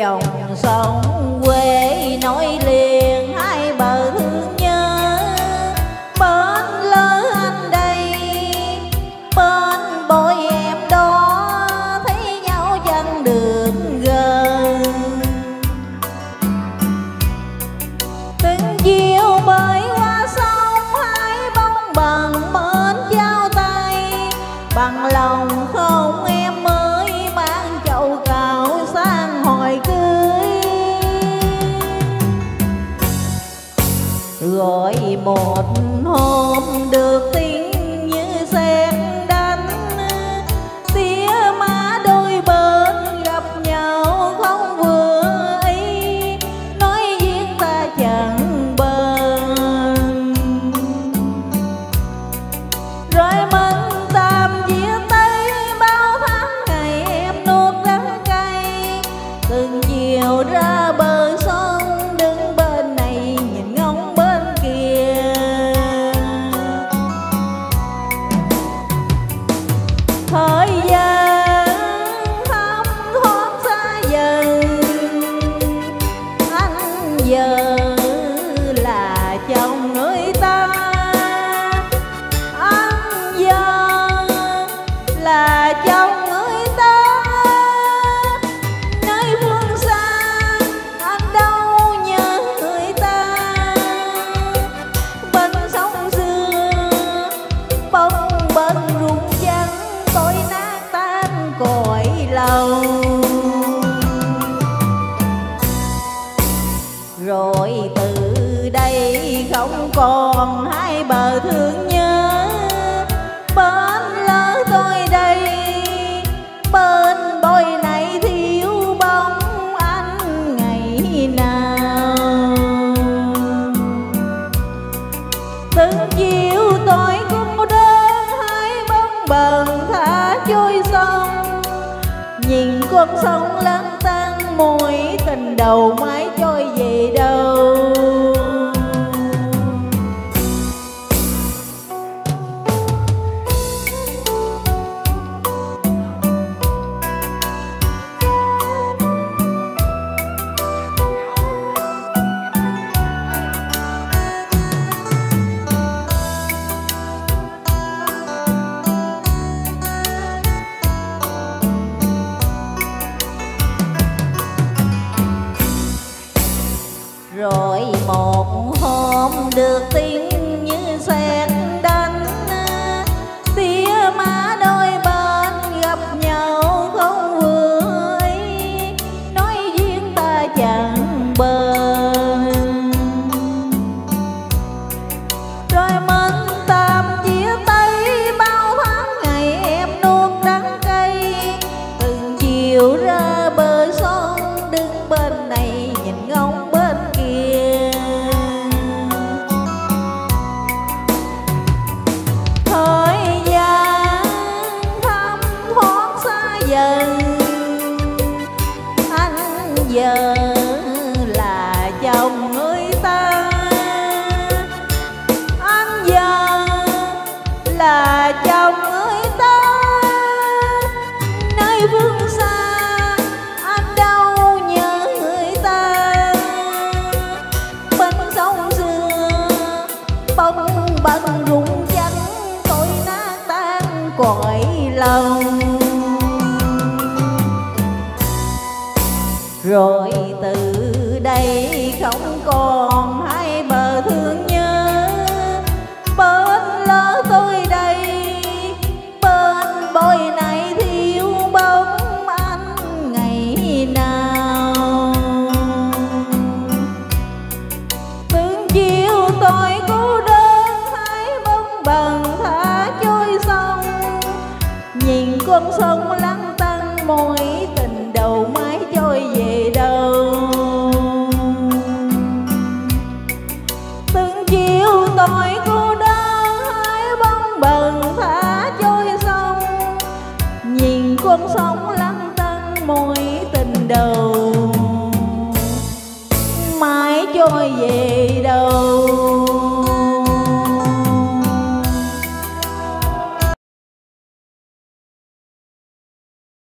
dòng sông quê nói liền. Anh rồi từ đây không còn hai bờ thương nhớ. Bên lỡ tôi đây, bên bồi này thiếu bóng anh ngày nào. Từng chiều tôi cũng đơn hai bóng bần thả trôi sông. Nhìn con sông lăn tan môi tình đầu mái rồi một hôm được tiếng giờ là chồng người ta. Anh giờ là chồng người ta. Nơi phương xa anh đâu nhớ người ta. Bên sông xưa, bông bằng rụng trắng tôi nát tan cõi lòng. Rồi từ đây không còn hai bờ thương nhớ. Bên lỡ tôi đây bên bồi này thiếu bóng anh ngày nào. Từng chiều tôi cô đơn, hai bóng bằng thả trôi sông. Nhìn con sông lăn tăn môi con sống lăn tăng mối tình đầu. Mãi trôi về đâu?